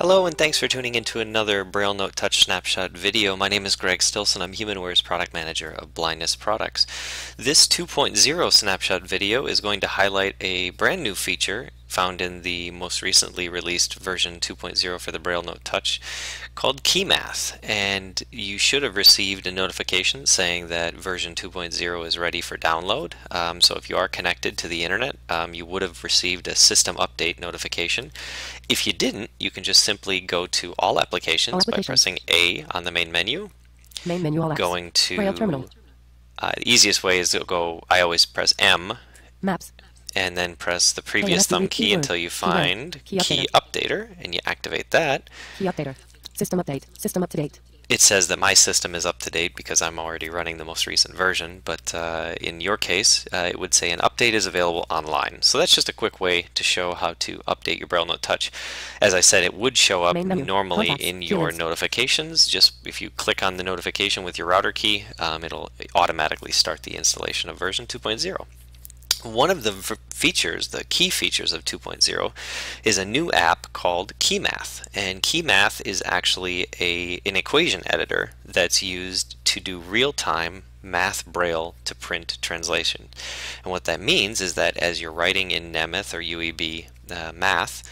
Hello and thanks for tuning in to another Braille Note Touch Snapshot video. My name is Greg Stilson. I'm HumanWare's product manager of Blindness Products. This 2.0 snapshot video is going to highlight a brand new feature found in the most recently released version 2.0 for the Braille Note Touch called KeyMath. And you should have received a notification saying that version 2.0 is ready for download. Um, so if you are connected to the internet um, you would have received a system update notification. If you didn't you can just simply go to all applications, all applications. by pressing A on the main menu. Main menu all going to Braille terminal. uh, the easiest way is to go I always press M. Maps and then press the previous thumb key until you find key, key updater and you activate that. Key updater. System update. System up to date. It says that my system is up to date because I'm already running the most recent version, but uh, in your case, uh, it would say an update is available online. So that's just a quick way to show how to update your Braille Note Touch. As I said, it would show up normally Contacts. in your notifications. Just if you click on the notification with your router key, um, it'll automatically start the installation of version 2.0. One of the features, the key features of 2.0, is a new app called KeyMath. And KeyMath is actually a, an equation editor that's used to do real-time math braille to print translation. And what that means is that as you're writing in Nemeth or UEB uh, math,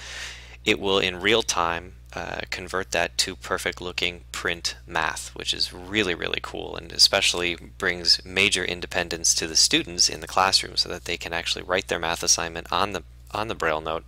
it will in real time uh, convert that to perfect looking print math, which is really, really cool and especially brings major independence to the students in the classroom so that they can actually write their math assignment on the on the Braille note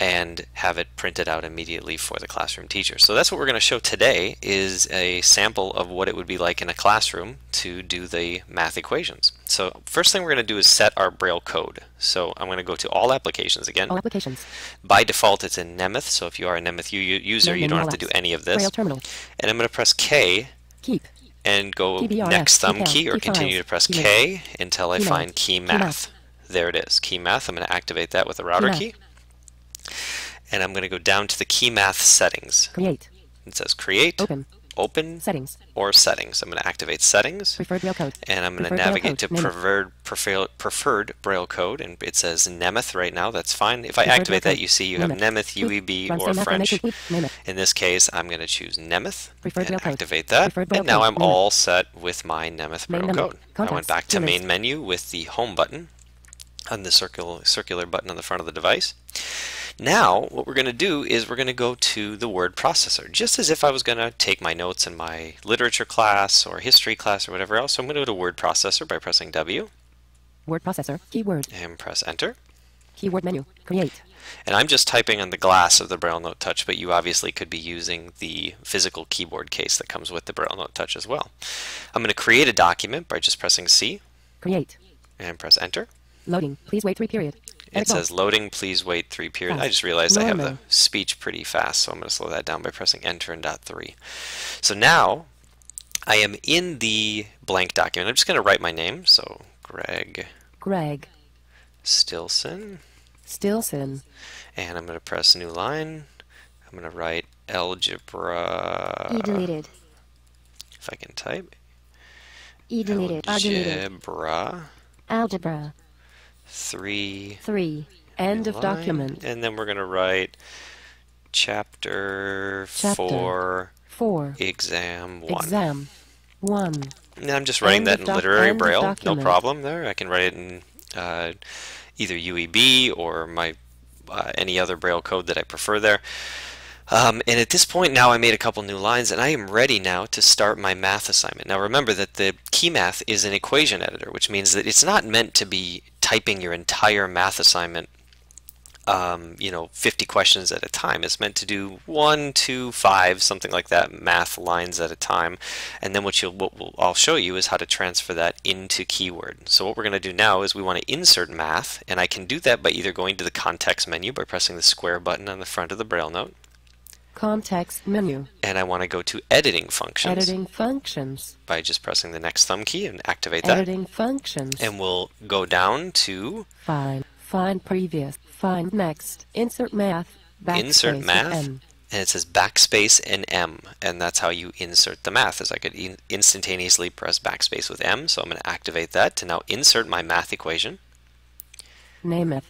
and have it printed out immediately for the classroom teacher. So that's what we're going to show today is a sample of what it would be like in a classroom to do the math equations. So first thing we're going to do is set our Braille code. So I'm going to go to all applications again. All applications. By default it's in Nemeth, so if you are a Nemeth user you don't have to do any of this. Braille terminal. And I'm going to press K. Keep. And go next thumb key or continue to press K until I find key math. There it is, key math. I'm going to activate that with the router key and I'm going to go down to the key math settings. Create. It says create. Open. Open. Settings. Or settings. I'm going to activate settings. Preferred Braille code. And I'm going to navigate to preferred, preferred, preferred Braille code. And it says Nemeth right now. That's fine. If I preferred activate that, you see you have Nemeth, UEB, or French. In this case, I'm going to choose Nemeth. Preferred and activate that. And now I'm all set with my Nemeth Braille code. I went back to main menu with the home button on the circular, circular button on the front of the device. Now, what we're going to do is we're going to go to the word processor, just as if I was going to take my notes in my literature class or history class or whatever else. So I'm going to go to word processor by pressing W. Word processor, keyword. And press enter. Keyword menu, create. And I'm just typing on the glass of the Braille Note Touch, but you obviously could be using the physical keyboard case that comes with the Braille Note Touch as well. I'm going to create a document by just pressing C. Create. And press enter. Loading. Please wait three period. It says loading, please wait three periods. I just realized. I have the speech pretty fast, so I'm going to slow that down by pressing enter and dot three. So now I am in the blank document. I'm just going to write my name. So Greg. Greg. Stilson. Stilson. And I'm going to press new line. I'm going to write algebra. E deleted. If I can type. E deleted. Algebra. Algebra three. Three. End of document. And then we're going to write chapter, chapter four. Four. Exam one. Exam one. And I'm just writing end that in literary braille. No problem there. I can write it in uh, either UEB or my uh, any other braille code that I prefer there. Um, and at this point now I made a couple new lines and I am ready now to start my math assignment. Now remember that the KeyMath is an equation editor, which means that it's not meant to be typing your entire math assignment um, you know, 50 questions at a time. It's meant to do one, two, five, something like that, math lines at a time. And then what, you'll, what we'll, I'll show you is how to transfer that into keyword. So what we're going to do now is we want to insert math, and I can do that by either going to the context menu by pressing the square button on the front of the Braille note, Context menu. And I want to go to editing functions. Editing functions. By just pressing the next thumb key and activate that. Editing functions. And we'll go down to Find. Find previous. Find next. Insert math. Insert math. And, and it says backspace and M. And that's how you insert the math. Is I could in instantaneously press backspace with M. So I'm going to activate that to now insert my math equation. Name it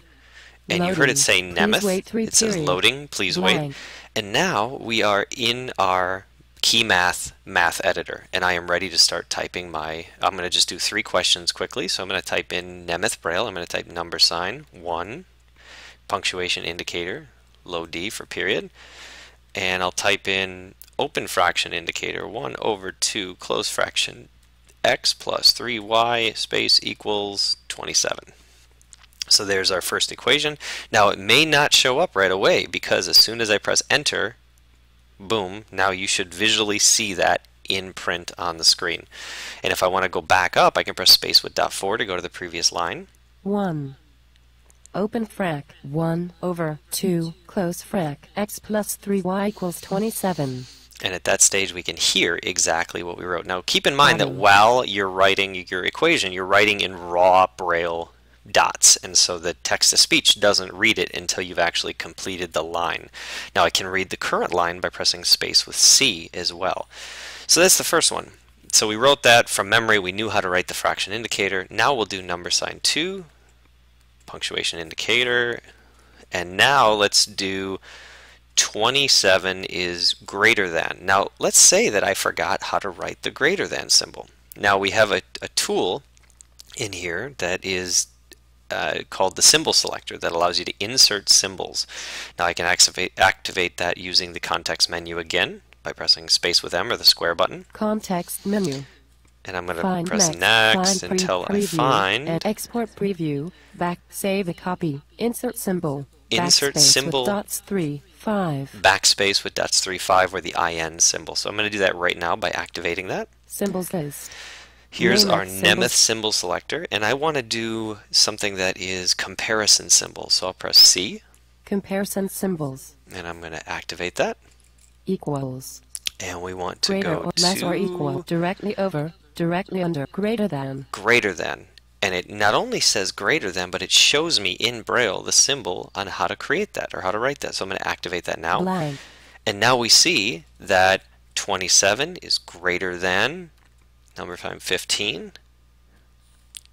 and you heard it say Nemeth. it says loading, please wait. And now we are in our key math math editor. And I am ready to start typing my I'm going to just do three questions quickly. So I'm going to type in Nemeth Braille. I'm going to type number sign 1 punctuation indicator low D for period. And I'll type in open fraction indicator 1 over 2 close fraction x plus 3y space equals 27 so there's our first equation now it may not show up right away because as soon as I press enter boom, now you should visually see that in print on the screen. And if I want to go back up, I can press space with dot 4 to go to the previous line. 1. Open frac 1 over 2 close frac x plus 3y equals 27. And at that stage, we can hear exactly what we wrote. Now, keep in mind that while you're writing your equation, you're writing in raw Braille dots, and so the text-to-speech doesn't read it until you've actually completed the line. Now, I can read the current line by pressing space with C as well. So that's the first one. So we wrote that from memory. We knew how to write the fraction indicator. Now we'll do number sign 2, punctuation indicator, and now let's do 27 is greater than. Now let's say that I forgot how to write the greater than symbol. Now we have a, a tool in here that is uh, called the symbol selector that allows you to insert symbols. Now I can activate, activate that using the context menu again by pressing space with M or the square button. Context menu. And I'm going to press next. next find until I find and export preview. Back save a copy. Insert symbol. Insert Backspace symbol. With dots 3 5. backspace with dots 3 5 or the IN symbol. So I'm going to do that right now by activating that. Symbols list. Here's Nemeth our. Nemeth symbol selector, and I want to do something that is comparison symbol. So I'll press C, Comparison symbols. and I'm going to activate that. Equals. And we want to Greater go or less to or equal. Directly over. Directly under. Greater than. greater than. And it not only says greater than, but it shows me in Braille the symbol on how to create that or how to write that. So I'm going to activate that now. Blank. And now we see that 27 is greater than number time 15.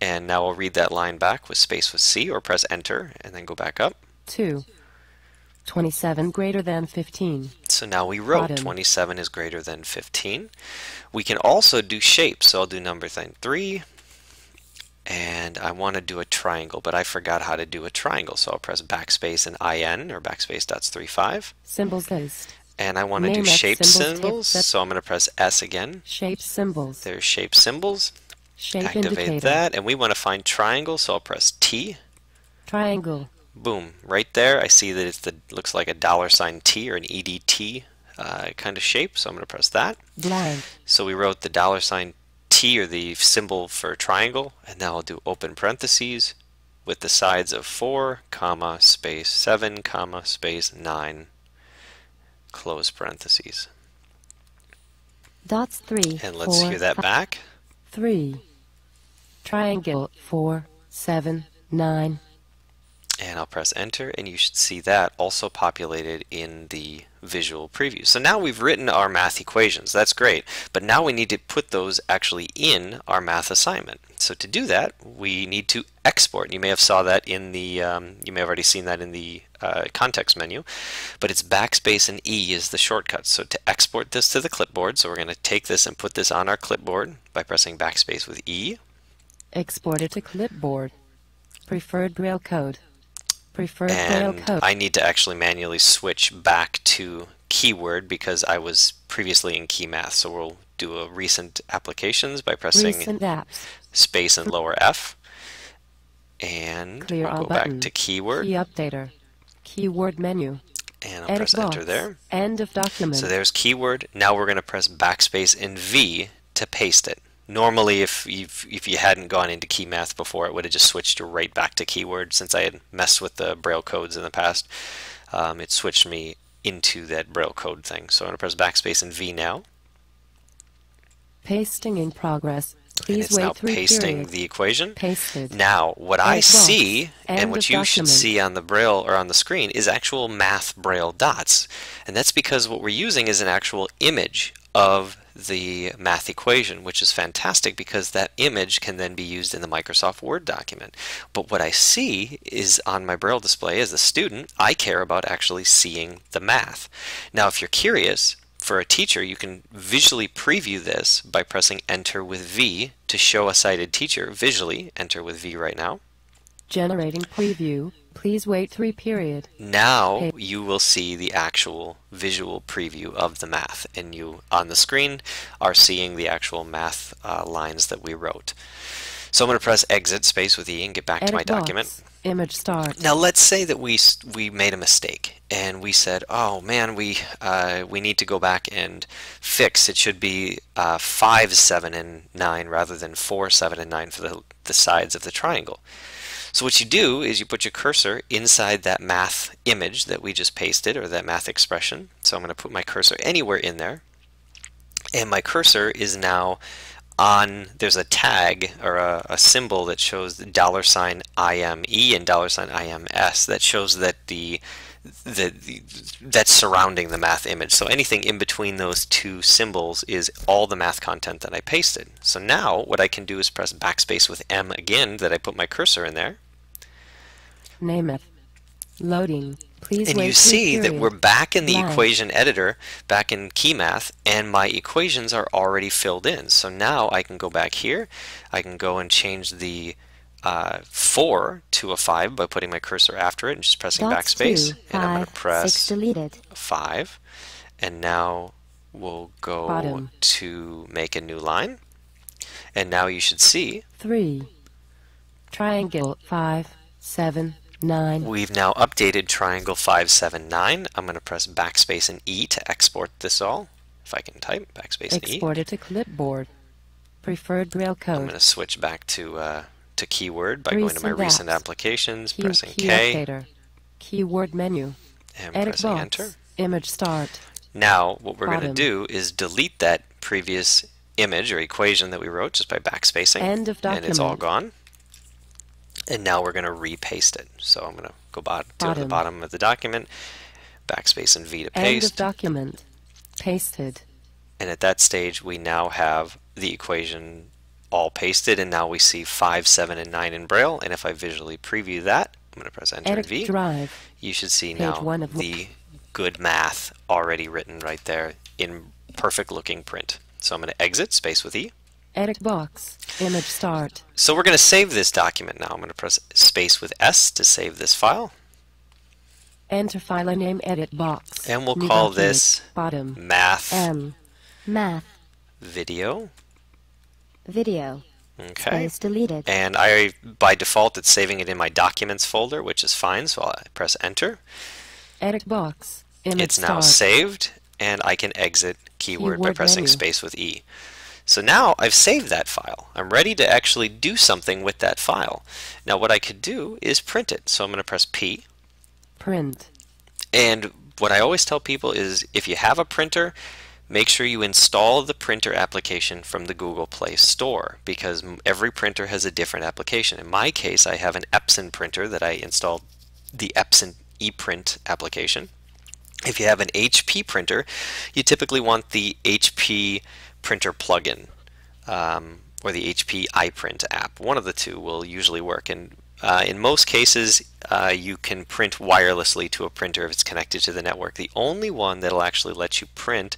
And now I'll read that line back with space with C or press enter and then go back up. 2. 27 greater than 15. So now we wrote Bottom. 27 is greater than 15. We can also do shapes. So I'll do number thing 3. And I want to do a triangle, but I forgot how to do a triangle. So I'll press backspace and IN or backspace dots 3 5. Symbols list. And I want to do shape symbols, symbols. So I'm going to press S again. Shape symbols. There's shape symbols. Shape Activate indicator. that. And we want to find triangle. So I'll press T. Triangle. Boom. Right there, I see that it's the looks like a dollar sign T or an EDT uh, kind of shape. So I'm going to press that. Blank. So we wrote the dollar sign T or the symbol for triangle, and now I'll do open parentheses with the sides of 4, comma, space 7, comma, space 9, close parentheses. Dots 3. And let's four, hear that fi- back. 3. Triangle 4, 7, 9. And I'll press enter, and you should see that also populated in the visual preview. So now we've written our math equations. That's great. But now we need to put those actually in our math assignment. So to do that, we need to export. You may have saw that in the, um, you may have already seen that in the uh, context menu, but it's backspace and E is the shortcut. So to export this to the clipboard, so we're going to take this and put this on our clipboard by pressing backspace with E. Export it to clipboard. Preferred Braille code. Preferred and. I need to actually manually switch back to keyword because I was previously in key math. So we'll do a recent applications by pressing Recent apps. space and lower F. And Clear we'll all go back to keyword Key updater. Keyword menu. and I'll Edit press box. enter there. End of document. So there's keyword. Now we're going to press backspace and V to paste it. Normally, if you've, if you hadn't gone into key math before, it would have just switched right back to keyword. Since I had messed with the Braille codes in the past, um, it switched me into that Braille code thing. So I'm going to press backspace and V now. Pasting in progress. Please and it's wait now pasting the equation. Pasted. Now, what I Edit box. see and what you should see on the braille or on the screen is actual math braille dots. And that's because what we're using is an actual image of the math equation, which is fantastic because that image can then be used in the Microsoft Word document. But what I see is on my Braille display as a student, I care about actually seeing the math. Now, if you're curious, for a teacher, you can visually preview this by pressing Enter with V to show a sighted teacher visually. Enter with V right now. Generating preview. Please wait three period. Now you will see the actual visual preview of the math and you on the screen are seeing the actual math uh, lines that we wrote. So I'm going to press exit space with E and get back Edit to my box. document. Image start. Now let's say that we we made a mistake and we said, oh man, we uh, we need to go back and fix. It should be uh, five, seven, and nine rather than four, seven, and nine for the the sides of the triangle. So what you do is you put your cursor inside that math image that we just pasted or that math expression. So I'm going to put my cursor anywhere in there. And my cursor is now on, there's a tag or a, a symbol that shows the dollar sign IME and dollar sign IMS that shows that the, the, the that's surrounding the math image. So anything in between those two symbols is all the math content that I pasted. So now what I can do is press backspace with M again that I put my cursor in there. Name it. Loading. Please And wait you see that we're back in the Live. equation editor, back in KeyMath, and my equations are already filled in. So now I can go back here, I can go and change the uh, 4 to a 5 by putting my cursor after it and just pressing Dots backspace. two, and I'm going to press six deleted. 5. And now we'll go Bottom. to make a new line. And now you should see Three. Triangle. Five. Seven. Nine. We've now updated triangle 579. I'm going to press backspace and E to export this all. If I can type, backspace and E. Export it to clipboard. Preferred Braille code. I'm going to switch back to uh, to keyword by Recent going to my recent applications, Key, pressing key K. Keyword menu. and Edit pressing box. enter. Image start. Now, what we're going to do is delete that previous image or equation that we wrote just by backspacing. End of And it's all gone. And now we're going to repaste it. So I'm going to go bot to the Bottom. of the document, backspace and V to paste. End of document. Pasted. And at that stage, we now have the equation all pasted, and now we see 5, 7, and 9 in Braille. And if I visually preview that, I'm going to press Enter and Edit V. drive. You should see Page now one of- the good math already written right there in perfect looking print. So I'm going to exit, space with E. Edit box. Image start. So we're going to save this document now. I'm going to press space with S to save this file. Enter file name edit box. And we'll New call document. this bottom. Math M. Math. Video. Video. Okay. Space deleted. And I, by default, it's saving it in my documents folder, which is fine. So I press enter. Edit box. Image it's now start. saved, and I can exit keyword, by pressing menu. space with E. So now I've saved that file. I'm ready to actually do something with that file. Now what I could do is print it. So I'm going to press P. Print. And what I always tell people is if you have a printer, make sure you install the printer application from the Google Play Store because every printer has a different application. In my case, I have an Epson printer that I installed the Epson ePrint application. If you have an HP printer, you typically want the HP printer plugin um, or the HP iPrint app. One of the two will usually work. And uh, in most cases, uh, you can print wirelessly to a printer if it's connected to the network. The only one that'll actually let you print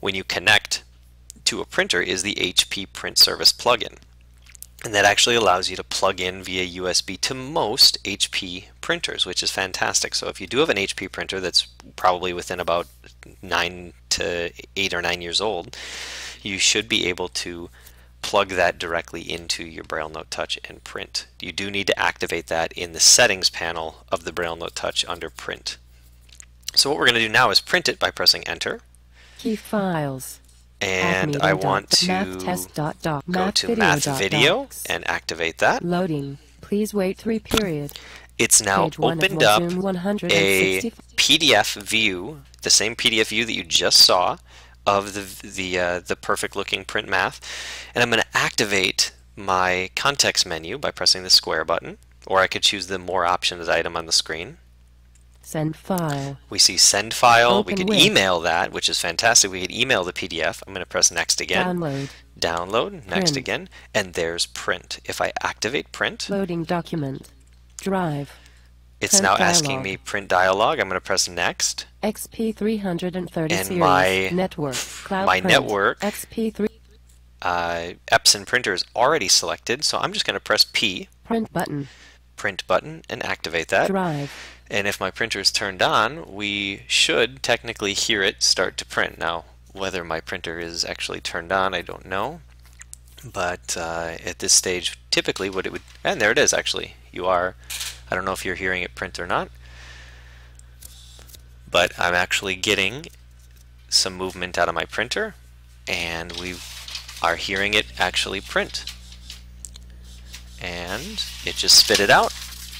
when you connect to a printer is the HP Print Service plugin. And that actually allows you to plug in via USB to most HP printers, which is fantastic. So if you do have an HP printer that's probably within about nine to eight or nine years old, you should be able to plug that directly into your Braille Note Touch and print. You do need to activate that in the settings panel of the Braille Note Touch under print. So what we're going to do now is print it by pressing enter. Key files. And I want to math test dot doc. go to video Math Video docs. and activate that. Loading. Please wait three period. It's now Page opened up a PDF view, the same PDF view that you just saw of the the uh, the perfect looking print math, and I'm going to activate my context menu by pressing the square button, or I could choose the more options item on the screen. Send file. We see send file. we Open can with. email that, which is fantastic. We could email the PDF. I'm going to press next again. Download. Download, next again, and there's print. If I activate print, Loading document. Drive. It's print now asking me print dialog. I'm going to press next. XP330 And series. my- network. Cloud my print. network- XP3 Uh, Epson printer is already selected, so I'm just going to press P, print button. print button, and activate that. Drive. And if my printer is turned on, we should technically hear it start to print. Now, whether my printer is actually turned on, I don't know. But uh, at this stage, typically what it would, and there it is actually. You are, I don't know if you're hearing it print or not, but I'm actually getting some movement out of my printer, and we are hearing it actually print. And it just spit it out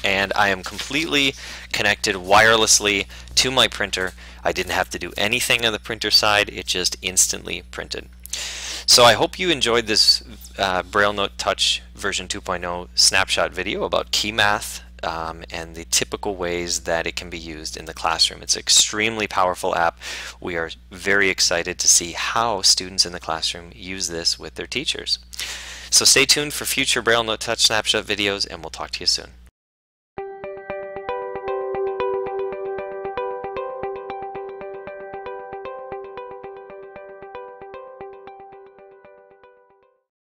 and I am completely connected wirelessly to my printer. I didn't have to do anything on the printer side, it just instantly printed. So I hope you enjoyed this uh, Braille Note Touch version 2.0 snapshot video about key math um, and the typical ways that it can be used in the classroom. It's an extremely powerful app. We are very excited to see how students in the classroom use this with their teachers. So stay tuned for future Braille Note Touch snapshot videos and we'll talk to you soon.